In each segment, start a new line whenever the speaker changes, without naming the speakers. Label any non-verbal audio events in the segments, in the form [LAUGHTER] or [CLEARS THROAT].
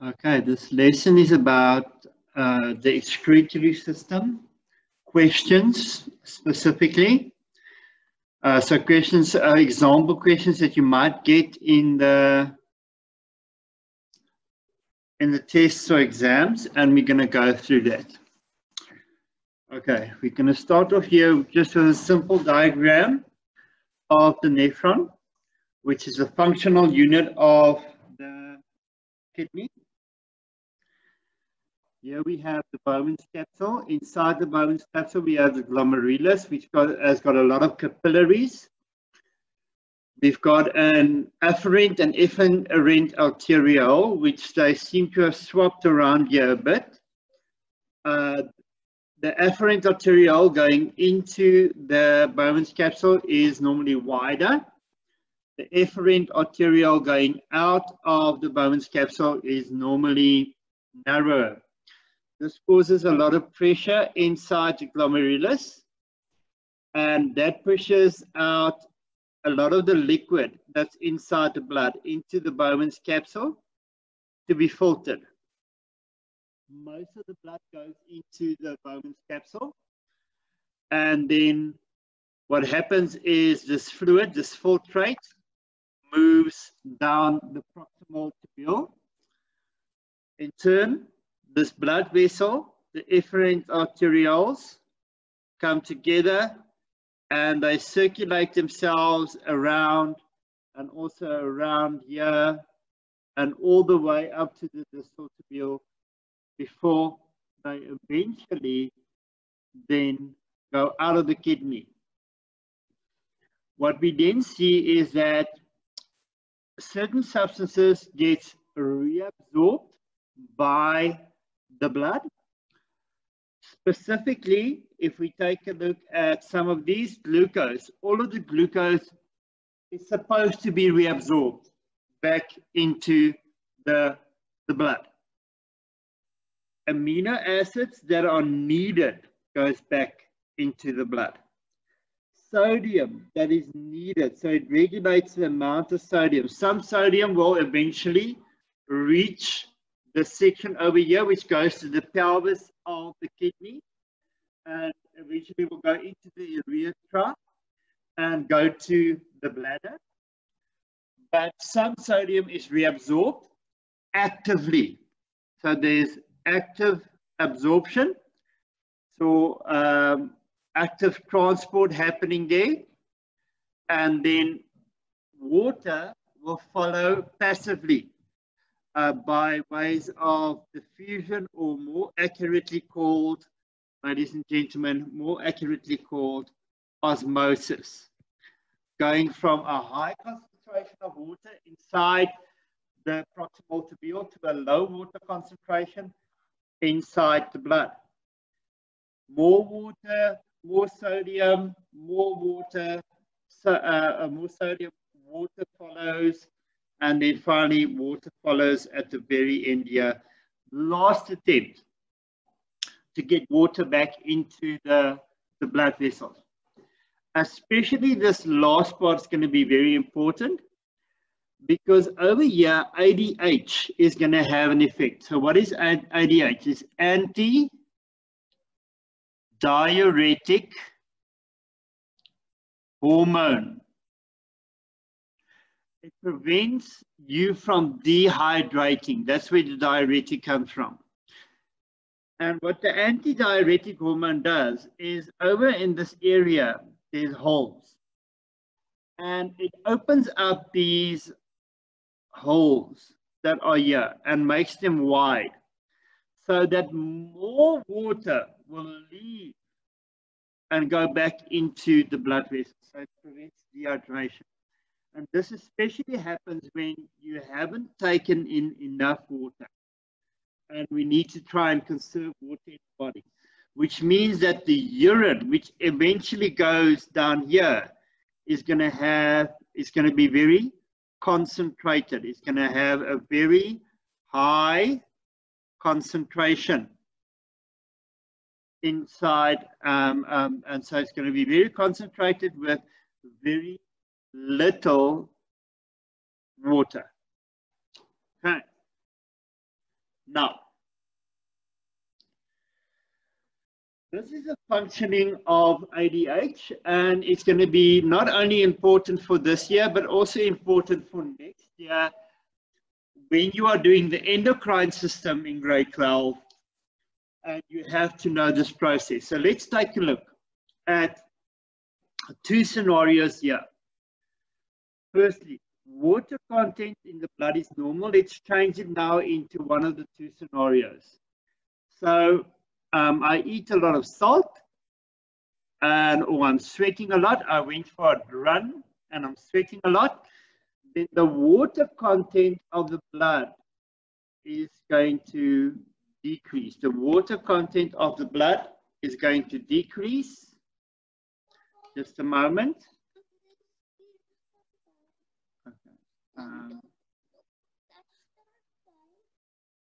Okay, this lesson is about uh, the excretory system, questions specifically. Uh, so questions, uh, example questions that you might get in the in the tests or exams, and we're going to go through that. Okay, we're going to start off here just with a simple diagram of the nephron, which is a functional unit of the kidney. Here we have the Bowman's capsule. Inside the Bowman's capsule, we have the glomerulus, which got, has got a lot of capillaries. We've got an afferent and efferent arteriole, which they seem to have swapped around here a bit. Uh, the afferent arteriole going into the Bowman's capsule is normally wider. The efferent arteriole going out of the Bowman's capsule is normally narrower. This causes a lot of pressure inside the glomerulus and that pushes out a lot of the liquid that's inside the blood into the Bowman's capsule to be filtered. Most of the blood goes into the Bowman's capsule and then what happens is this fluid, this filtrate, moves down the proximal tubule. In turn, this blood vessel, the efferent arterioles, come together and they circulate themselves around and also around here and all the way up to the distal tubule before they eventually then go out of the kidney. What we then see is that certain substances get reabsorbed by the blood. Specifically, if we take a look at some of these glucose, all of the glucose is supposed to be reabsorbed back into the, the blood. Amino acids that are needed goes back into the blood. Sodium that is needed, so it regulates the amount of sodium. Some sodium will eventually reach the section over here, which goes to the pelvis of the kidney, and eventually will go into the urethra and go to the bladder. But some sodium is reabsorbed actively. So there's active absorption. So um, active transport happening there. And then water will follow passively uh, by ways of diffusion or more accurately called, ladies and gentlemen, more accurately called osmosis. Going from a high concentration of water inside the proximal tubule to a low water concentration inside the blood. More water, more sodium, more water, so, uh, uh more sodium, water follows, and then finally, water follows at the very end here. Last attempt to get water back into the, the blood vessels. Especially this last part is going to be very important because over here, ADH is going to have an effect. So what is ADH? It's anti-diuretic hormone it prevents you from dehydrating. That's where the diuretic comes from. And what the antidiuretic hormone does is over in this area, there's holes. And it opens up these holes that are here and makes them wide so that more water will leave and go back into the blood vessels. So it prevents dehydration. And this especially happens when you haven't taken in enough water. And we need to try and conserve water in the body, which means that the urine, which eventually goes down here, is going to have, is going to be very concentrated. It's going to have a very high concentration inside. Um, um, and so it's going to be very concentrated with very little water. Okay. Now, this is a functioning of ADH and it's going to be not only important for this year, but also important for next year when you are doing the endocrine system in grade 12 and you have to know this process. So let's take a look at two scenarios here. Firstly, water content in the blood is normal. Let's change it now into one of the two scenarios. So um, I eat a lot of salt and or I'm sweating a lot. I went for a run and I'm sweating a lot. Then the water content of the blood is going to decrease. The water content of the blood is going to decrease. Just a moment. Um,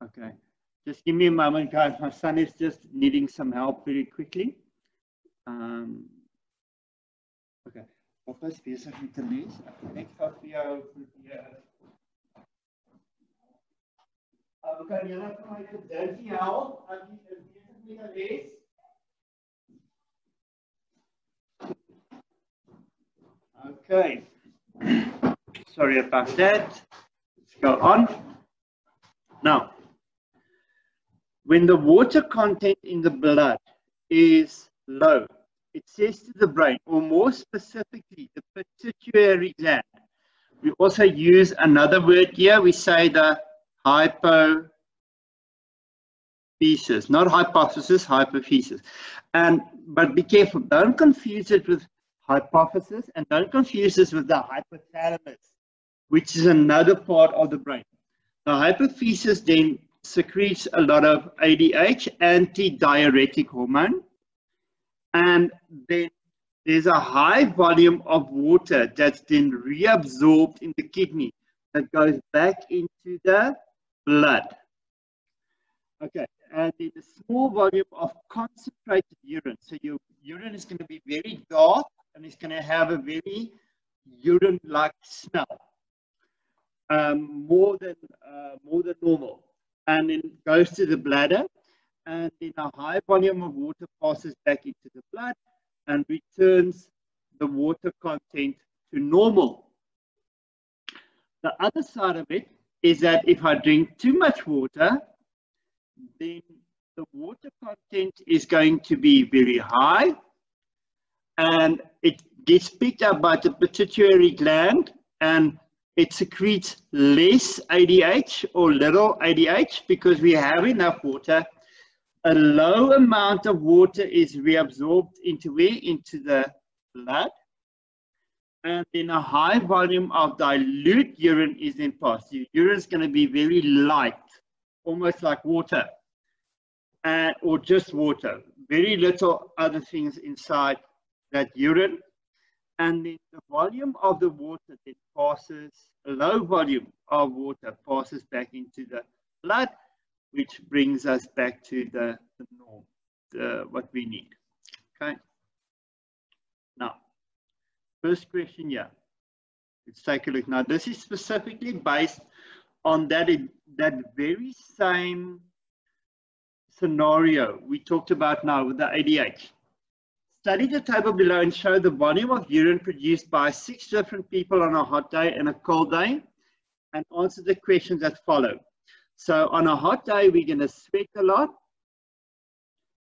okay, just give me a moment, guys. My son is just needing some help very quickly. Um, okay, Papa is bezig met te lees. Ek gou vir jou probeer. Besig lees. Okay. [CLEARS THROAT] Sorry about that. Let's go on. Now, when the water content in the blood is low, it says to the brain, or more specifically, the pituitary gland. We also use another word here. We say the hypophysis, not hypothesis, hypophysis. And but be careful, don't confuse it with hypophysis and don't confuse this with the hypothalamus, which is another part of the brain. The hypophysis then secretes a lot of ADH, anti-diuretic hormone, and then there's a high volume of water that's then reabsorbed in the kidney that goes back into the blood. Okay, and then a small volume of concentrated urine. So your urine is going to be very dark and it's going to have a very urine-like smell, um, more than uh, more than normal, and then goes to the bladder, and then a high volume of water passes back into the blood and returns the water content to normal. The other side of it is that if I drink too much water, then the water content is going to be very high and it gets picked up by the pituitary gland and it secretes less ADH or little ADH because we have enough water. A low amount of water is reabsorbed into where? Into the blood. And then a high volume of dilute urine is then passed. Your urine is going to be very light, almost like water, and, or just water. Very little other things inside that urine and then the volume of the water that passes, a low volume of water passes back into the blood, which brings us back to the, the norm, the, what we need. Okay. Now, first question here. Let's take a look. Now, this is specifically based on that, that very same scenario we talked about now with the ADH. Study the table below and show the volume of urine produced by six different people on a hot day and a cold day and answer the questions that follow. So on a hot day, we're going to sweat a lot.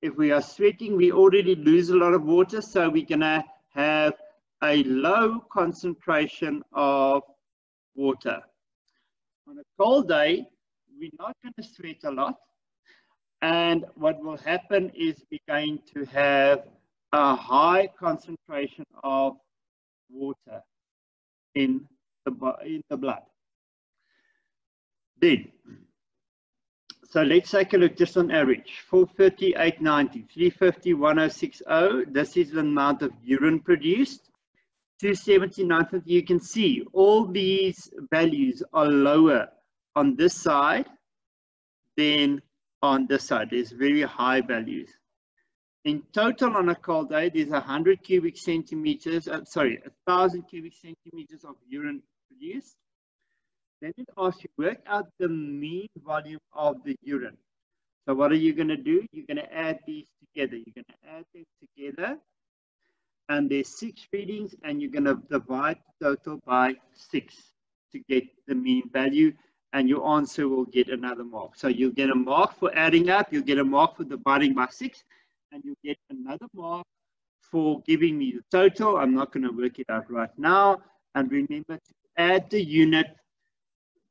If we are sweating, we already lose a lot of water, so we're going to have a low concentration of water. On a cold day, we're not going to sweat a lot. And what will happen is we're going to have a high concentration of water in the, in the blood. Then, so let's take a look just on average. 430, 890, 350, 1060. This is the amount of urine produced. 270, 950. You can see all these values are lower on this side than on this side. There's very high values. In total on a cold day, there's 100 cubic centimeters, uh, sorry, 1,000 cubic centimeters of urine produced. Then it asks you work out the mean volume of the urine. So what are you going to do? You're going to add these together. You're going to add them together. And there's six readings, and you're going to divide total by six to get the mean value, and your answer will get another mark. So you'll get a mark for adding up, you'll get a mark for dividing by six, and you'll get another mark for giving me the total. I'm not going to work it out right now. And remember to add the unit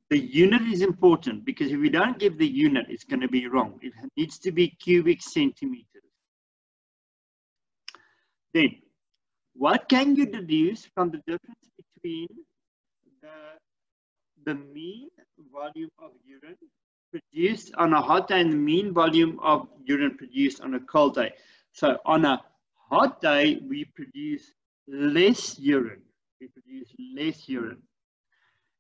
the unit is important because if we don't give the unit, it's going to be wrong. It needs to be cubic centimeters. Then, what can you deduce from the difference between the, the mean volume of urine produced on a hot day and the mean volume of urine produced on a cold day? So on a hot day, we produce less urine. We produce less urine.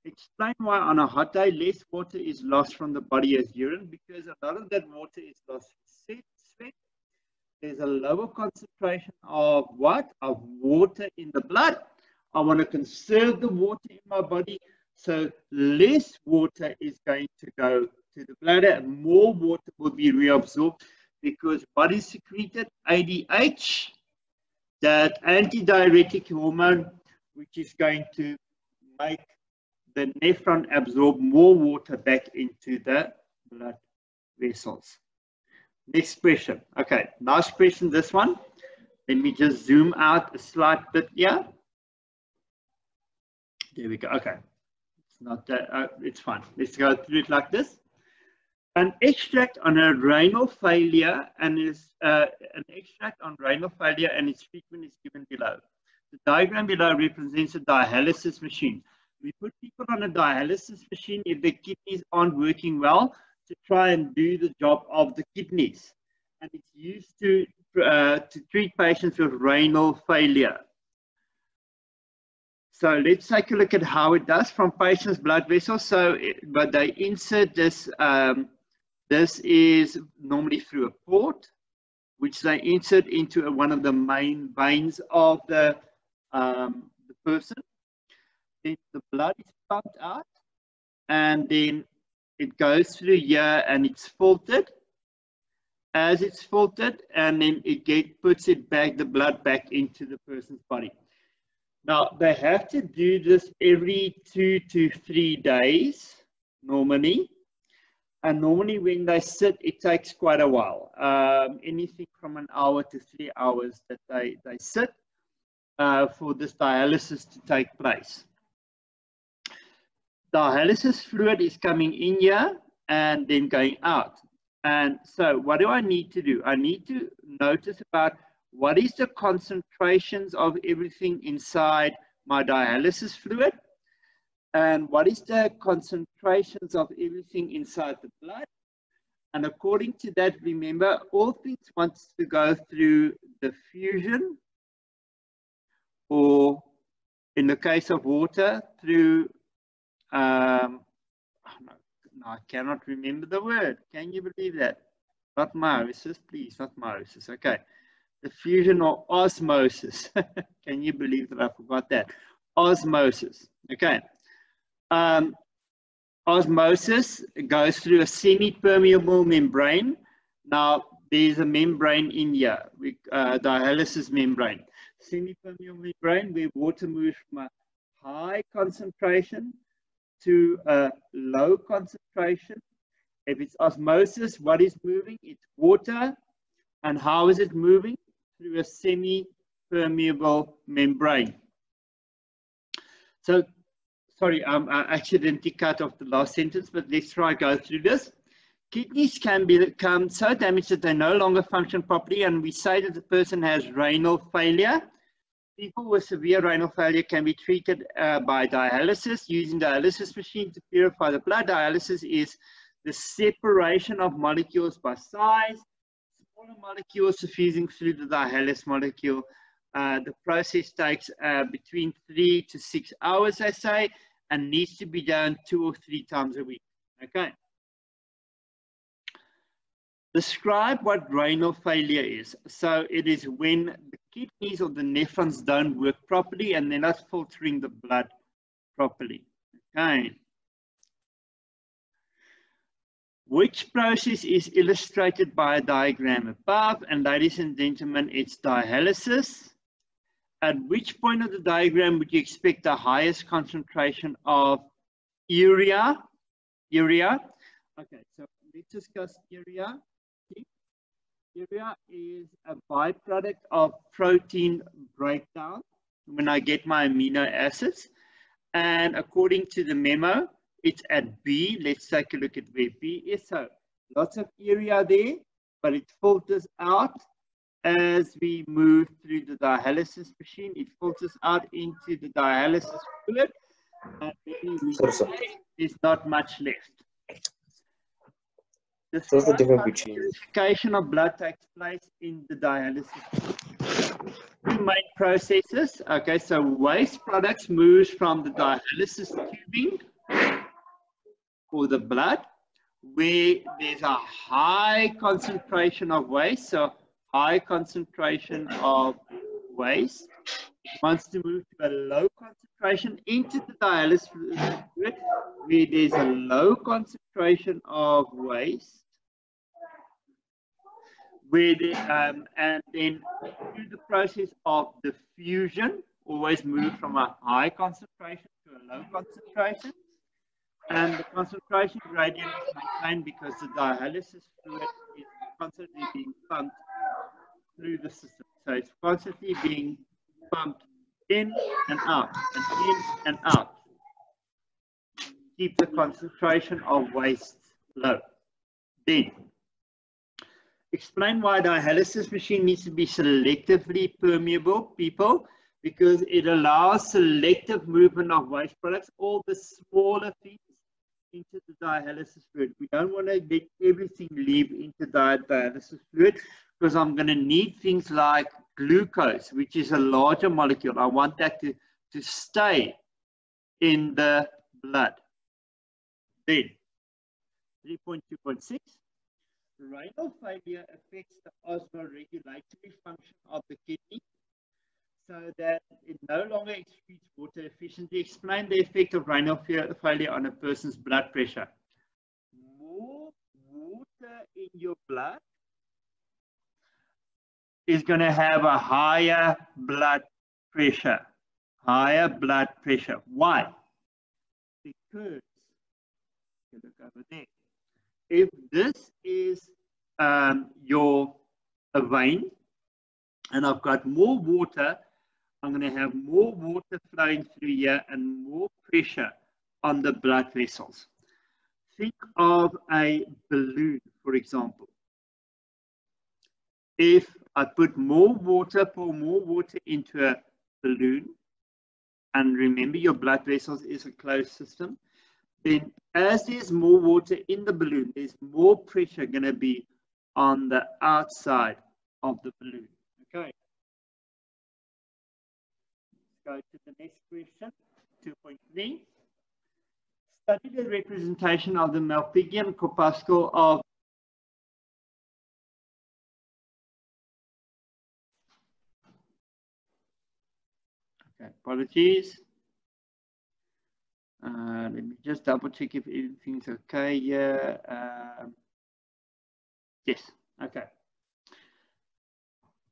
Explain why on a hot day less water is lost from the body as urine because a lot of that water is lost in sweat. There's a lower concentration of what? Of water in the blood. I want to conserve the water in my body. So less water is going to go to the bladder and more water will be reabsorbed because body secreted ADH, that antidiuretic hormone, which is going to make the nephron absorb more water back into the blood vessels. Next question. Okay, last question, this one. Let me just zoom out a slight bit here. There we go. Okay. It's not that, uh, it's fine. Let's go through it like this. An extract on a renal failure and is uh, an extract on renal failure and its treatment is given below. The diagram below represents a dialysis machine. We put people on a dialysis machine if the kidneys aren't working well to try and do the job of the kidneys. And it's used to, uh, to treat patients with renal failure. So let's take a look at how it does from patient's blood vessels. So, it, but they insert this, um, this is normally through a port, which they insert into one of the main veins of the, um, the person. Then the blood is pumped out and then it goes through here and it's filtered. As it's filtered and then it get, puts it back the blood back into the person's body. Now they have to do this every two to three days normally and normally when they sit it takes quite a while um, anything from an hour to three hours that they, they sit uh, for this dialysis to take place dialysis fluid is coming in here and then going out. And so what do I need to do? I need to notice about what is the concentrations of everything inside my dialysis fluid and what is the concentrations of everything inside the blood. And according to that, remember, all things wants to go through diffusion or in the case of water, through um, no, no, I cannot remember the word. Can you believe that? Not meiosis, please, not meiosis. Okay. Diffusion or osmosis. [LAUGHS] Can you believe that I forgot that? Osmosis. Okay. Um, osmosis goes through a semi-permeable membrane. Now, there's a membrane in here, we, uh, dialysis membrane. Semi-permeable membrane where water moves from a high concentration to a low concentration. If it's osmosis, what is moving? It's water. And how is it moving? Through a semi-permeable membrane. So, sorry, um, I accidentally cut off the last sentence, but let's try to go through this. Kidneys can become so damaged that they no longer function properly, and we say that the person has renal failure. People with severe renal failure can be treated uh, by dialysis using dialysis machine to purify the blood. Dialysis is the separation of molecules by size, smaller molecules suffusing through the dialysis molecule. Uh, the process takes uh, between three to six hours, I say, and needs to be done two or three times a week. Okay. Describe what renal failure is. So it is when the kidneys or the nephrons don't work properly and they're not filtering the blood properly. Okay. which process is illustrated by a diagram above. And ladies and gentlemen, it's dialysis. At which point of the diagram would you expect the highest concentration of urea? Urea. Okay, so let's discuss urea. Urea is a byproduct of protein breakdown when I get my amino acids. And according to the memo, it's at B. Let's take a look at where B is. So lots of urea there, but it filters out as we move through the dialysis machine. It filters out into the dialysis fluid. And there's not much left. The
What's the difference between
purification of blood takes place in the dialysis. Two main processes. Okay, so waste products moves from the dialysis tubing or the blood where there's a high concentration of waste. So high concentration of waste wants to move to a low concentration into the dialysis fluid where there's a low concentration of waste they, um, and then through the process of diffusion, always move from a high concentration to a low concentration. And the concentration gradient is maintained because the dialysis fluid is constantly being pumped through the system. So it's constantly being pumped in and out, and in and out. Keep the concentration of waste low. Then explain why dialysis machine needs to be selectively permeable, people, because it allows selective movement of waste products, all the smaller things into the dialysis fluid. We don't want to let everything leave into the dialysis fluid because I'm going to need things like glucose, which is a larger molecule. I want that to, to stay in the blood. Then, 3.2.6. Renal failure affects the osmoregulatory function of the kidney so that it no longer excretes water efficiently. Explain the effect of renal failure on a person's blood pressure. More water in your blood is going to have a higher blood pressure. Higher blood pressure. Why? Because, look over there if this is um, your vein and I've got more water, I'm going to have more water flowing through here and more pressure on the blood vessels. Think of a balloon, for example. If I put more water, pour more water into a balloon, and remember your blood vessels is a closed system, then as there's more water in the balloon, there's more pressure going to be on the outside of the balloon. Okay. Go to the next question, 2.3. Study the representation of the Malpighian corpuscle of apologies. Uh, let me just double check if everything's okay here. Um, yes, okay.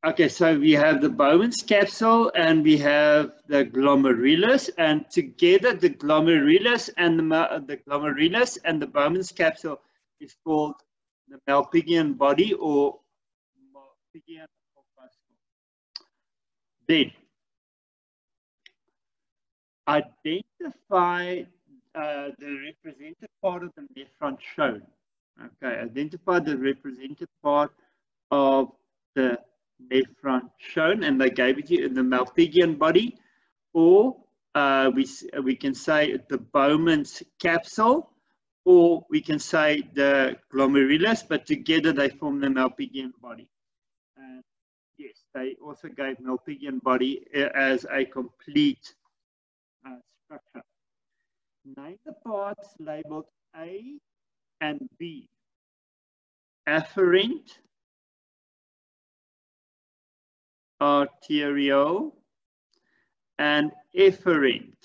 Okay, so we have the Bowman's capsule and we have the glomerulus and together the glomerulus and the, the glomerulus and the Bowman's capsule is called the Malpighian body or Malpighian corpuscle. Then identify uh, the represented part of the nephron shown. Okay, identify the represented part of the nephron shown, and they gave it you in the Malpighian body, or uh, we, we can say the Bowman's capsule, or we can say the glomerulus, but together they form the Malpighian body. Yes, they also gave Malpighian body uh, as a complete uh, structure. Name the parts labeled A and B. Afferent, arterial, and efferent,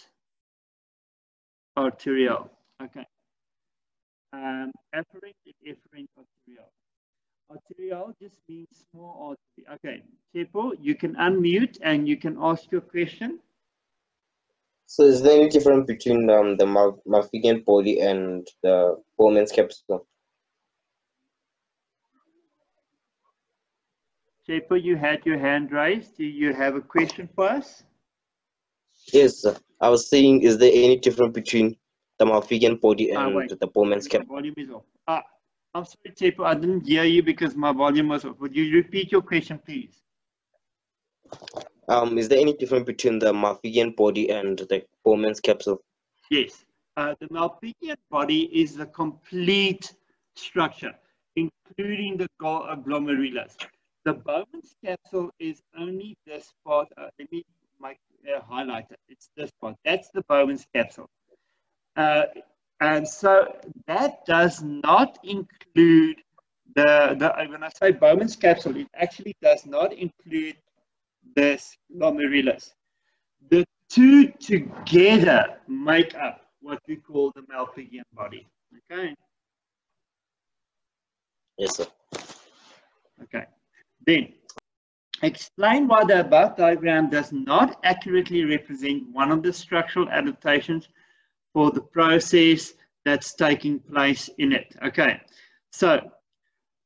arterial. Okay. um, afferent and efferent arteriole. Arteriole just means small artery. Okay, Chepo, you can unmute and you can ask your question.
So is there any difference between um, the Malpighian body and the Bowman's capsule?
Chepo, you had your hand raised. Do you have a question for us?
Yes, I was saying, is there any difference between the Malpighian body ah, and the Bowman's capsule?
Volume is off. Ah, I'm sorry, Chepo, I didn't hear you because my volume was off. Would you repeat your question, please?
Um, is there any difference between the Malpighian body and the Bowman's capsule?
Yes. Uh, the Malpighian body is the complete structure, including the glomerulus. The Bowman's capsule is only this part. Uh, let me make uh, highlight it. It's this part. That's the Bowman's capsule. Uh, and so that does not include the, the, when I say Bowman's capsule, it actually does not include this glomerulus. The two together make up what we call the Malpighian body. Okay.
Yes, sir.
Okay. Then, explain why the above diagram does not accurately represent one of the structural adaptations for the process that's taking place in it. Okay, so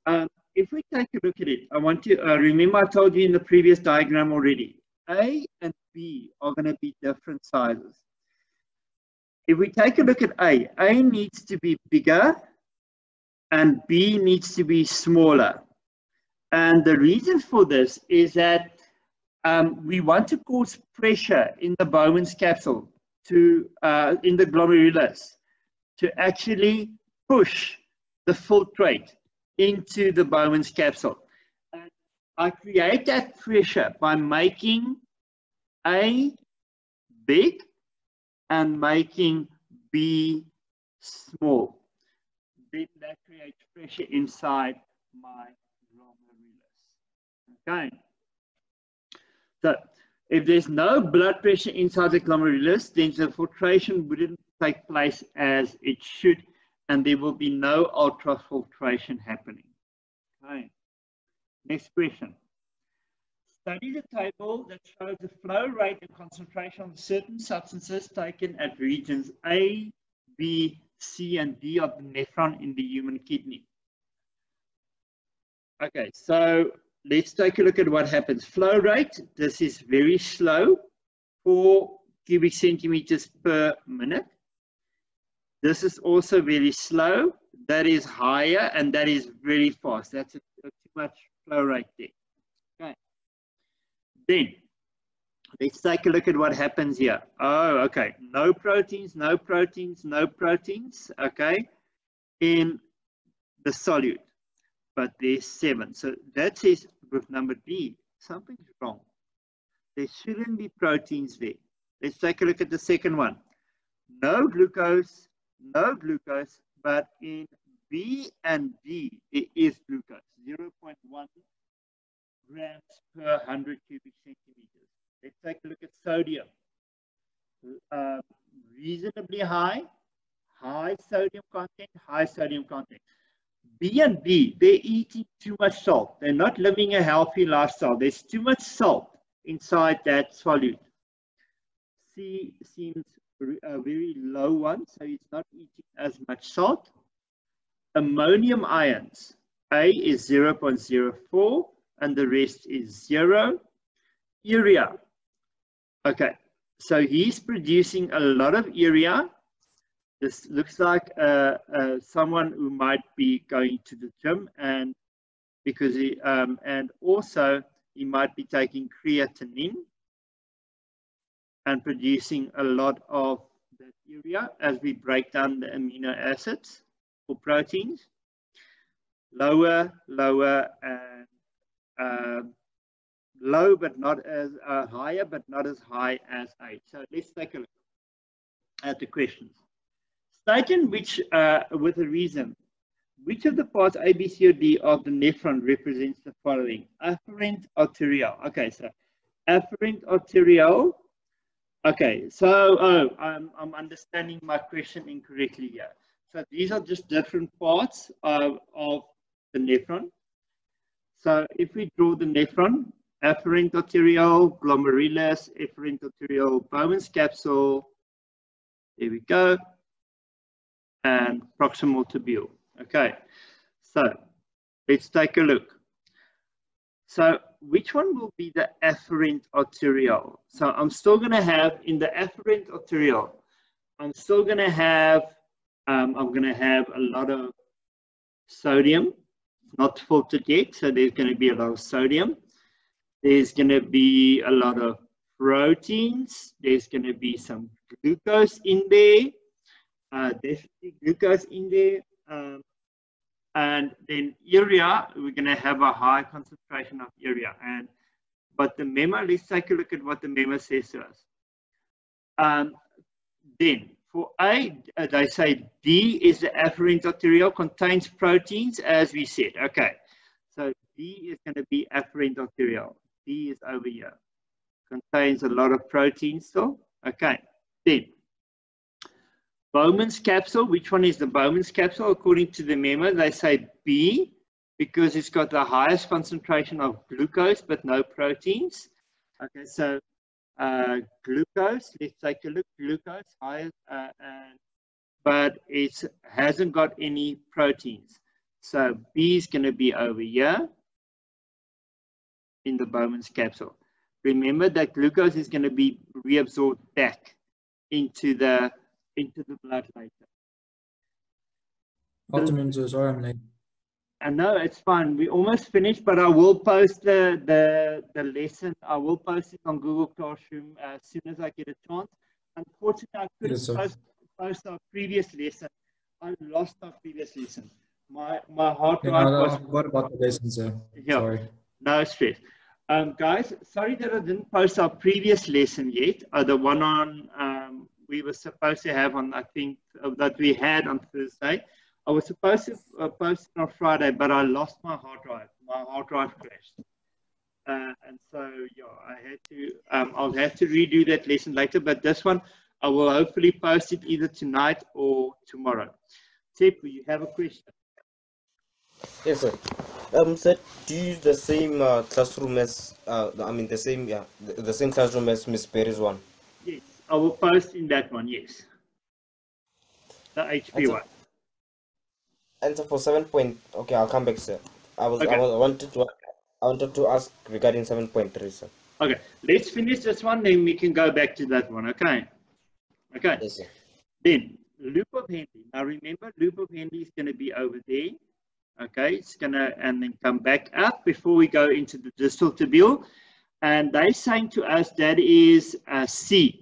um, if we take a look at it, I want to uh, remember I told you in the previous diagram already, A and B are going to be different sizes. If we take a look at A, A needs to be bigger and B needs to be smaller. And the reason for this is that um, we want to cause pressure in the Bowman's capsule to uh, in the glomerulus to actually push the filtrate into the Bowman's capsule. And I create that pressure by making A big and making B small. Then that creates pressure inside my glomerulus. Okay. So if there's no blood pressure inside the glomerulus, then the filtration wouldn't take place as it should, and there will be no ultrafiltration happening. Okay. Next question. Study the table that shows the flow rate and concentration of certain substances taken at regions A, B, C, and D of the nephron in the human kidney. Okay, so let's take a look at what happens. Flow rate, this is very slow, 4 cubic centimeters per minute. This is also very slow. That is higher and that is very fast. That's a, a too much flow rate there. Okay. Then, let's take a look at what happens here. Oh, okay. No proteins, no proteins, no proteins, okay, in the solute but there's seven. So that says with number B, something's wrong. There shouldn't be proteins there. Let's take a look at the second one. No glucose, no glucose, but in B and D, it is glucose, 0.1 grams per 100 cubic centimeters. Let's take a look at sodium. Uh, reasonably high, high sodium content, high sodium content. B and B, they're eating too much salt. They're not living a healthy lifestyle. There's too much salt inside that solute. C seems a very low one, so it's not eating as much salt. Ammonium ions, A is 0.04 and the rest is zero. Urea, okay, so he's producing a lot of urea this looks like uh, uh, someone who might be going to the gym and because he, um, and also he might be taking creatinine and producing a lot of that urea as we break down the amino acids for proteins. Lower, lower, and uh, low, but not as uh, higher, but not as high as eight. So let's take a look at the questions. Stated which, uh, with a reason, which of the parts A, B, C, or D of the nephron represents the following? Afferent arteriole. Okay, so afferent arteriole. Okay, so oh, I'm, I'm understanding my question incorrectly here. So these are just different parts of, of the nephron. So if we draw the nephron, afferent arteriole, glomerulus, efferent arteriole, Bowman's capsule, there we go, and proximal tubule. Okay, so let's take a look. So which one will be the afferent arteriole? So I'm still going to have in the afferent arteriole, I'm still going to have, um, I'm going to have a lot of sodium, not filtered yet. So there's going to be a lot of sodium. There's going to be a lot of proteins. There's going to be some glucose in there. Uh, definitely glucose in there. Um, and then urea, we're going to have a high concentration of urea. And but the memo, let's take a look at what the memo says to us. Um, then for A, uh, they say D is the afferent arteriole, contains proteins, as we said. Okay, so D is going to be afferent arteriole. D is over here. Contains a lot of proteins still. Okay, then Bowman's capsule, which one is the Bowman's capsule? According to the memo, they say B because it's got the highest concentration of glucose but no proteins. Okay, so uh, glucose, let's take a look, glucose, highest, uh, and, but it hasn't got any proteins. So B is going to be over here in the Bowman's capsule. Remember that glucose is going to be reabsorbed back into the into the blood later.
So sorry I'm late.
I know it's fine. We almost finished, but I will post the the the lesson. I will post it on Google Classroom uh, as soon as I get a chance. Unfortunately, I couldn't
Yes,
post, post our previous lesson. I lost our previous lesson. My my hard
Yeah,
drive
no,
was
I forgot about the lesson, sir.
Yeah.
Sorry.
no stress. Um, guys, sorry that I didn't post our previous lesson yet. Uh, the one on um, we were supposed to have on, I think, uh, that we had on Thursday. I was supposed to uh, post it on Friday, but I lost my hard drive. My hard drive crashed. Uh, and so, yeah, I had to, um, I'll have to redo that lesson later, but this one, I will hopefully post it either tonight or tomorrow. Tip, you have a question?
Yes, sir. Um, sir, do you use the same uh, classroom as, uh, I mean, the same, yeah, the, the same classroom as Miss Perry's one?
I will post in that one, yes. The HP one.
And for seven point, okay, I'll come back, sir. I was,
Okay.
I was, I wanted to, I wanted to ask regarding seven point three, sir.
Okay, let's finish this one, then we can go back to that one, okay? Okay,
Yes, sir.
then loop of Henle. Now remember, loop of Henle is going to be over there. Okay, it's going to, and then come back up before we go into the distal tubule. And they're saying to us that is uh, C,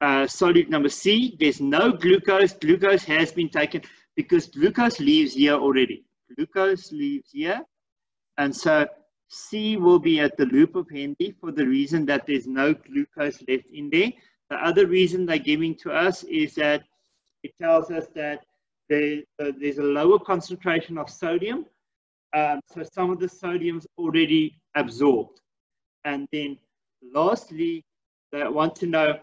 uh, solute number C. There's no glucose. Glucose has been taken because glucose leaves here already. Glucose leaves here. And so C will be at the loop of Henle for the reason that there's no glucose left in there. The other reason they're giving to us is that it tells us that there, uh, there's a lower concentration of sodium. Um, so some of the sodium's already absorbed. And then lastly, they want to know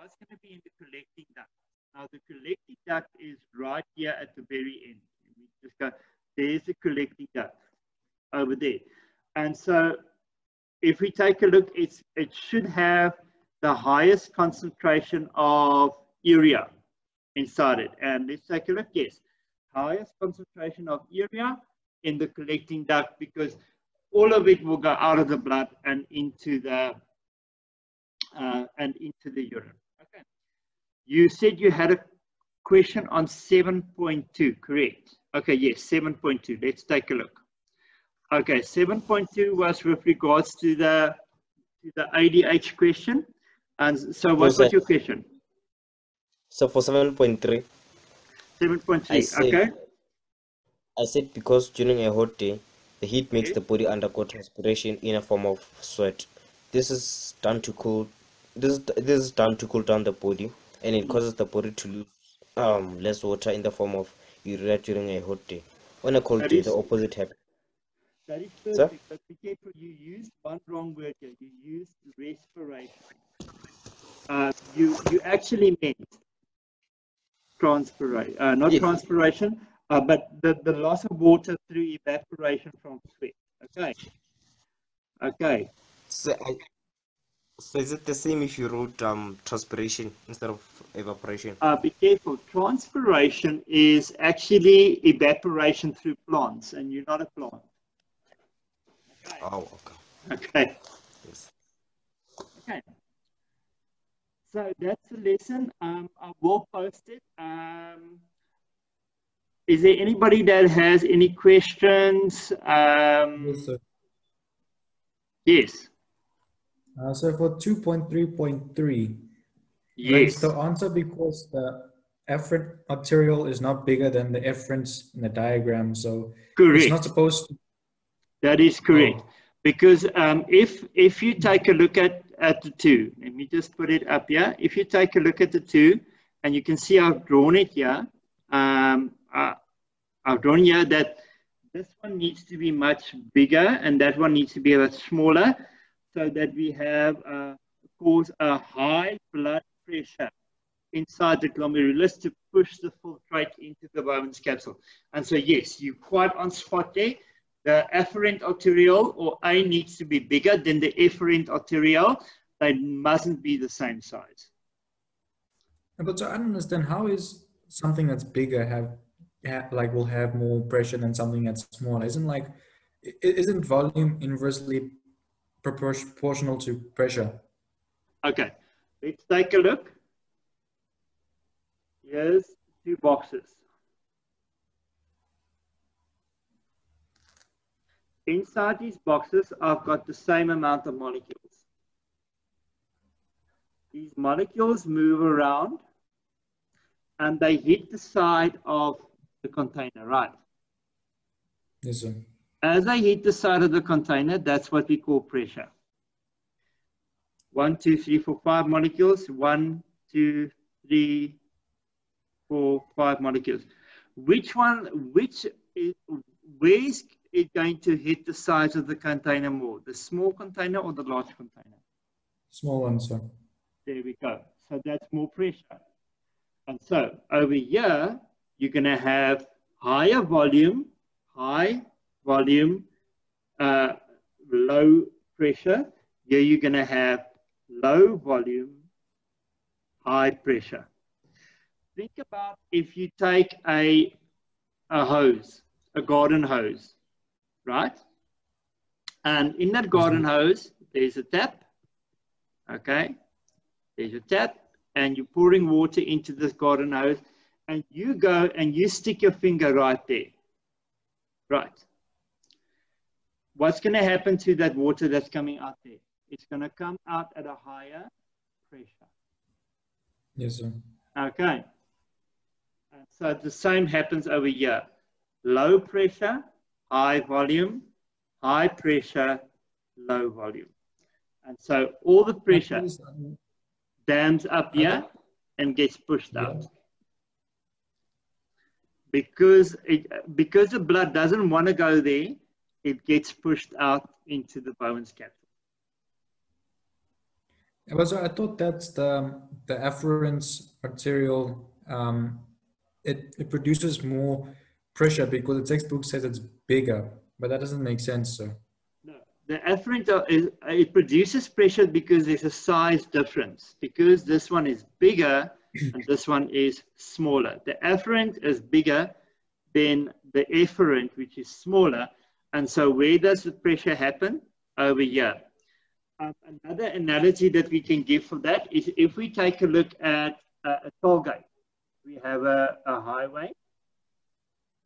what's going to be in the collecting duct. Now the collecting duct is right here at the very end. Me just go, there's the collecting duct over there. And so if we take a look, it's, it should have the highest concentration of urea inside it. And let's take a look, yes, highest concentration of urea in the collecting duct because all of it will go out of the blood and into the uh, and into the urine. You said you had a question on 7.2, correct? Okay, yes, 7.2. Let's take a look. Okay, 7.2 was with regards to the to the ADH question. And so what was your question?
So for seven point three,
7.3, okay?
I said because during a hot day, the heat makes
Okay.
the body undergo transpiration in a form of sweat. This is done to cool. This is, this is done to cool down the body, and it causes the body to lose um less water in the form of urea during a hot day. On a cold
That
day,
is-
the opposite happens.
That is
Sir?
but be careful. You used one wrong word here. You used respiration. Uh, you you actually meant transpiration, uh, not
Yes.
transpiration, uh, but the, the loss of water through evaporation from sweat. Okay. Okay.
So, I, so is it the same if you wrote um transpiration instead of evaporation?
Uh, be careful. Transpiration is actually evaporation through plants, and you're not a plant.
Oh, okay.
Okay.
Yes.
Okay. So that's the lesson. Um, I will post it. Um, is there anybody that has any questions? Um,
Yes, sir.
yes.
Uh, so for 2.3.3,
Yes.
The answer because the efferent material is not bigger than the efferents in the diagram. So it's not supposed to.
That is correct.
Oh.
Because um, if if you take a look at, at the two, let me just put it up here. If you take a look at the two, and you can see I've drawn it here. Um, uh, I've drawn here that this one needs to be much bigger and that one needs to be a lot smaller so that we have uh, cause a high blood pressure inside the glomerulus to push the filtrate into the Bowman's capsule. And so, yes, you're quite on spot there. The afferent arteriole or A needs to be bigger than the efferent arteriole. They mustn't be the same size.
But so I don't understand how is something that's bigger have, ha like will have more pressure than something that's smaller? Isn't like isn't volume inversely proportional to pressure?
Okay, let's take a look. Here's two boxes. Inside these boxes, I've got the same amount of molecules. These molecules move around and they hit the side of the container, right?
Yes, sir.
As I hit the side of the container, that's what we call pressure. One, two, three, four, five molecules. One, two, three, four, five molecules. Which one, which is, where is it going to hit the size of the container more? The small container or the large container?
Small one, sir.
There we go. So that's more pressure. And so over here, you're going to have higher volume, high volume, uh, low pressure. Here you're going to have low volume, high pressure. Think about if you take a, a hose, a garden hose, right? And in that garden hose, there's a tap, okay? There's a tap, and you're pouring water into this garden hose, and you go and you stick your finger right there. Right. What's going to happen to that water that's coming out there? It's going to come out at a higher pressure.
Yes, sir.
Okay. And so the same happens over here. Low pressure, high volume, high pressure, low volume. And so all the pressure dams up here and gets pushed
Yeah.
out. Because it because the blood doesn't want to go there, it gets pushed out into the Bowman's capsule.
Yeah, I thought that's the the afferents arteriole. Um, it it produces more pressure because the textbook says it's bigger, but that doesn't make sense, sir.
No, the afferent is it produces pressure because there's a size difference. Because this one is bigger [CLEARS THROAT] and this one is smaller. The afferent is bigger than the efferent, which is smaller. And so where does the pressure happen? Over here. Um, another analogy that we can give for that is if we take a look at uh, a toll gate, we have a, a highway,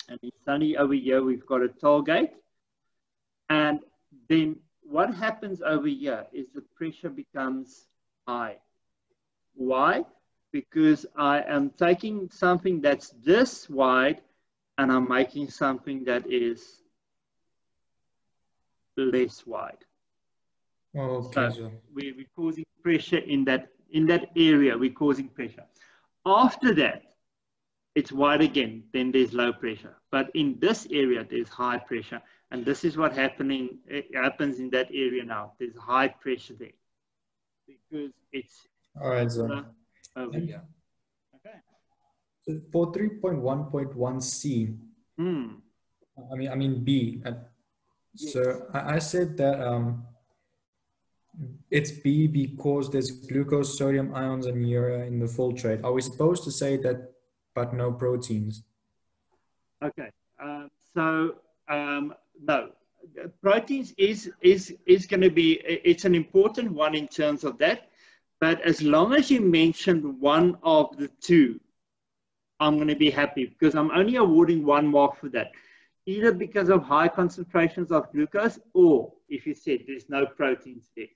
and it's sunny over here, we've got a toll gate. And then what happens over here is the pressure becomes high. Why? Because I am taking something that's this wide and I'm making something that is less wide.
Oh, okay,
So we, we're causing pressure in that in that area. We're causing pressure. After that, it's wide again. Then there's low pressure. But in this area, there's high pressure, and this is what happening it happens in that area now. There's high pressure there because it's
All right, sir.
over over here. Okay.
So for 3.1.1c,
Hmm.
I mean, I mean B. uh, So I, said that um, it's B because there's glucose, sodium ions, and urea in the filtrate. Are we supposed to say that, but no proteins?
Okay. Um, so um, no, proteins is is is going to be it's an important one in terms of that. But as long as you mentioned one of the two, I'm going to be happy because I'm only awarding one mark for that, either because of high concentrations of glucose or if you said there's no proteins there.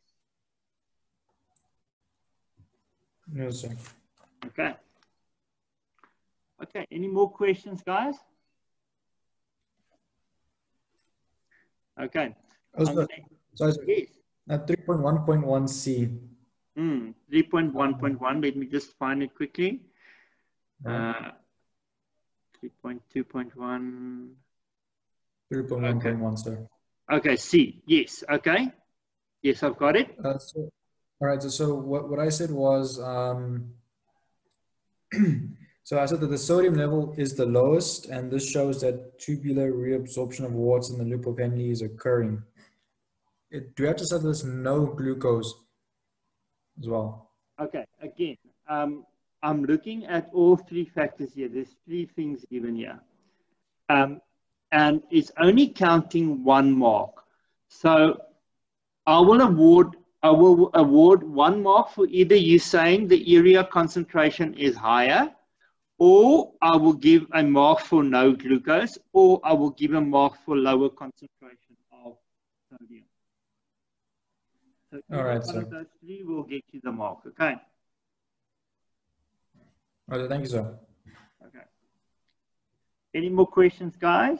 No, sir.
Okay. Okay. Any more questions, guys? Okay.
Oh,
I'm
sorry. Sorry,
yes.
Uh, 3.1.1c.
Hmm. 3.1.1. Let me just find it quickly. Uh, 3.2.1.
3.1.1, sir.
Okay, C. Yes. Okay. Yes, I've got it.
Uh, so, all right. So, so what, what I said was, um, [CLEARS THROAT] so I said that the sodium level is the lowest, and this shows that tubular reabsorption of water in the loop of Henle is occurring. It, do we have to say there's no glucose as well?
Okay. Again, um, I'm looking at all three factors here. There's three things given here. Um, and it's only counting one mark. So I will award I will award one mark for either you saying the urea concentration is higher, or I will give a mark for no glucose, or I will give a mark for lower concentration of sodium. So
All right,
one
sir.
of those three will get you the mark. Okay.
All right. Thank you, sir.
Okay. Any more questions, guys?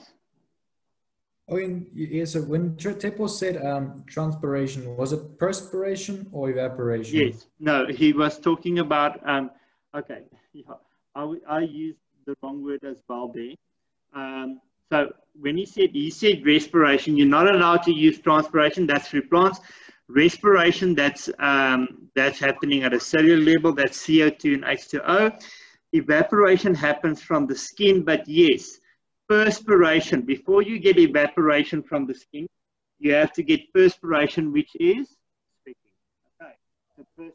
Oh, and y- yeah, so when Tepo said um, transpiration, was it perspiration or evaporation?
Yes. No, he was talking about. Um, okay. Yeah, I, I used the wrong word as well there. Um, so when he said he said respiration, you're not allowed to use transpiration. That's through plants. Respiration, that's um, that's happening at a cellular level. That's CO2 and H2O. Evaporation happens from the skin, but yes, perspiration. Before you get evaporation from the skin, you have to get perspiration, which is. Okay. So